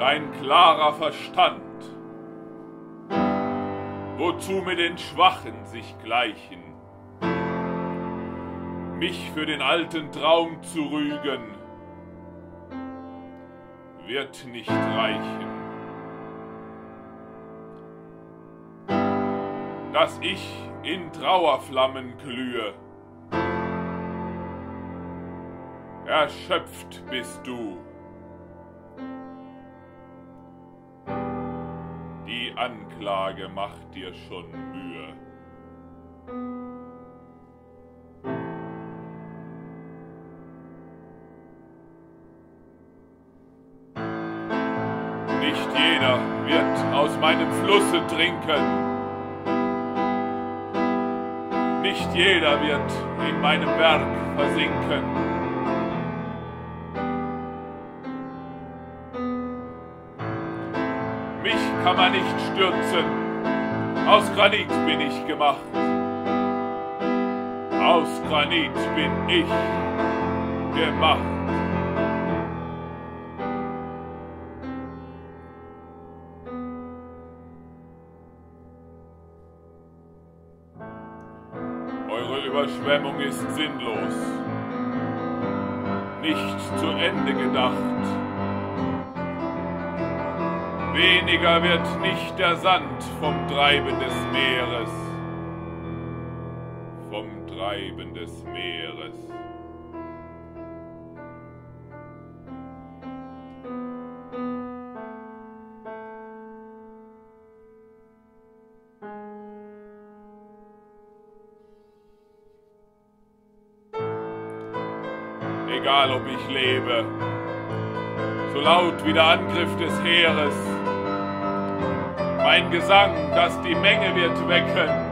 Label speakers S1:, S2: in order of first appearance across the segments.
S1: dein klarer Verstand, wozu mit den Schwachen sich gleichen, mich für den alten Traum zu rügen, wird nicht reichen. Dass ich in Trauerflammen glühe, erschöpft bist du. Anklage macht dir schon Mühe. Nicht jeder wird aus meinem Flusse trinken. Nicht jeder wird in meinem Werk versinken. Kann man nicht stürzen. Aus Granit bin ich gemacht. Aus Granit bin ich gemacht. Eure Überschwemmung ist sinnlos, nicht zu Ende gedacht. Weniger wird nicht der Sand vom Treiben des Meeres, vom Treiben des Meeres. Egal ob ich lebe, so laut wie der Angriff des Heeres, mein Gesang, das die Menge wird wecken.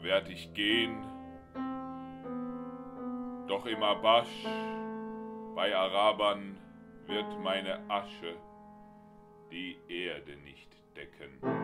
S1: Werd ich gehen, doch im Abasch bei Arabern wird meine Asche die Erde nicht decken.